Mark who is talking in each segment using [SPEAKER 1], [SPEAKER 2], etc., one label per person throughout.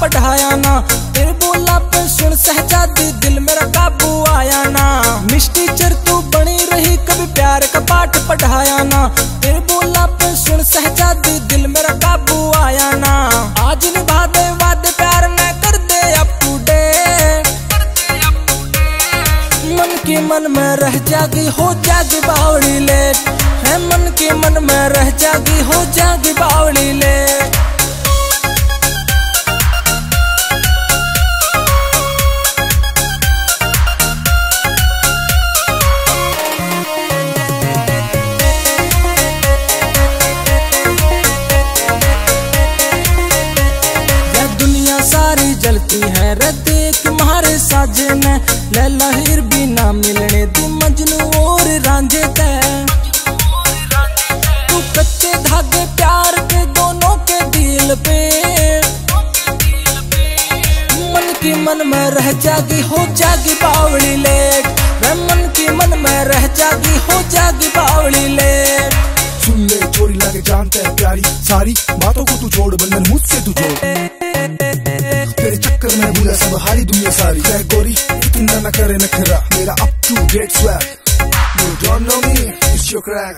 [SPEAKER 1] पढ़ाया ना। तेरे बोला पे सुन सहजादी दिल मेरा काबू आया ना। मिस टीचर तू बनी रही, कभी प्यार पाठ पढ़ाया ना। तेरे बोला पे सुन सहजादी के मन में रह जागी, हो जागी बावड़ी ले है मन के मन में रह जागी, हो जागी बावड़ी लेट। जलती है रे देख मारे साजन ले लहिर भी ना मिलने दी मजनू और रांझे ते। तू कच्चे धागे प्यार के दोनों के दिल पे। मन की मन में रह जागी, हो जागी बावली लेट। मैं मन की मन में रह जागी, हो जागी बावली लेट।
[SPEAKER 2] सुन ले, चोरी लगे जानते है प्यारी, सारी। बातों को तू छोड़ बंधन मुझसे तू जोड़। तेरे मैं में भूला सब हारी दुनिया सारी चाहे गोरी इतना न करे नखरा मेरा up to date swag You don't know me, it's your crack.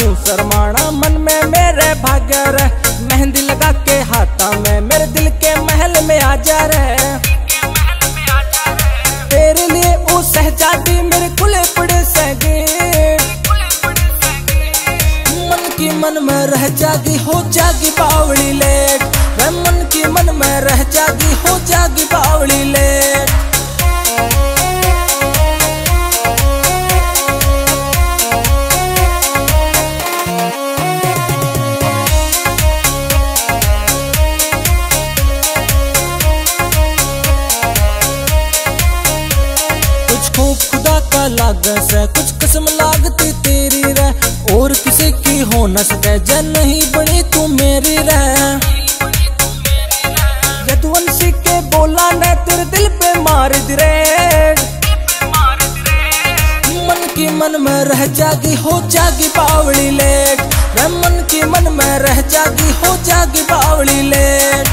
[SPEAKER 1] न्यू शर्माना मन में मेरे भाग्य रहे मेहंदी लगा के हाथा में, मेरे दिल के महल में आ जा रहे तेरे लिए वो सहजादी मेरे कुले पड़े सगे मन की मन में रह जागी, हो जागी बावड़ी लेट मन की मन में रह जागी, हो जागी बावड़ी लेट खुदा का लाग से, कुछ किस्म लागती तेरी रह। और किसी की हो न सके जन नहीं बनी तू मेरी रह। यदुवंशी के बोला न तेरे दिल पे मार दिरे। मन की मन में रह जागी, हो जागी बावड़ी लेट। मन की मन में रह जागी, हो जागी बावड़ी लेट।